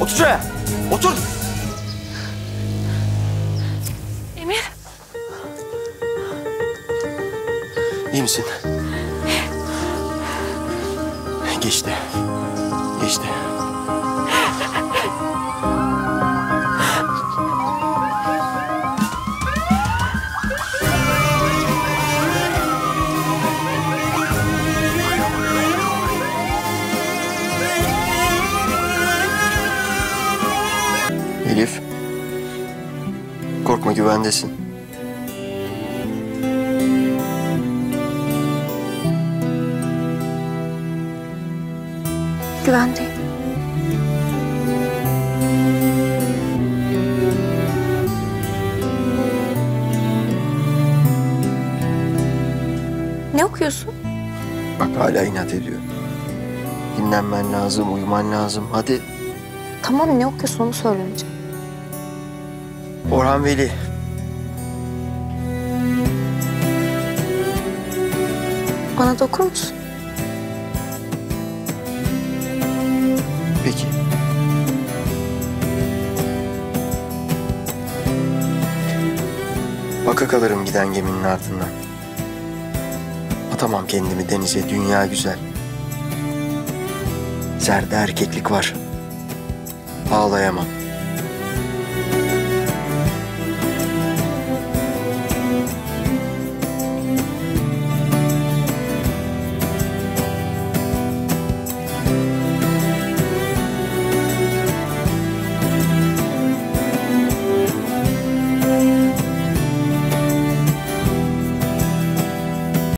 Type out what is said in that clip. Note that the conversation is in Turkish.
Otur şuraya. Otur. Emir. İyi misin? Geçti. Geçti. Elif. Korkma güvendesin. Güvendeyim. Ne okuyorsun? Bak hala inat ediyor. Dinlenmen lazım, uyuman lazım. Hadi. Tamam ne okuyorsun onu söyle önce. Orhan Veli. Bana da okur musun? Peki. Baka kalırım giden geminin ardından. Atamam kendimi denize, dünya güzel. Zerde erkeklik var. Ağlayamam.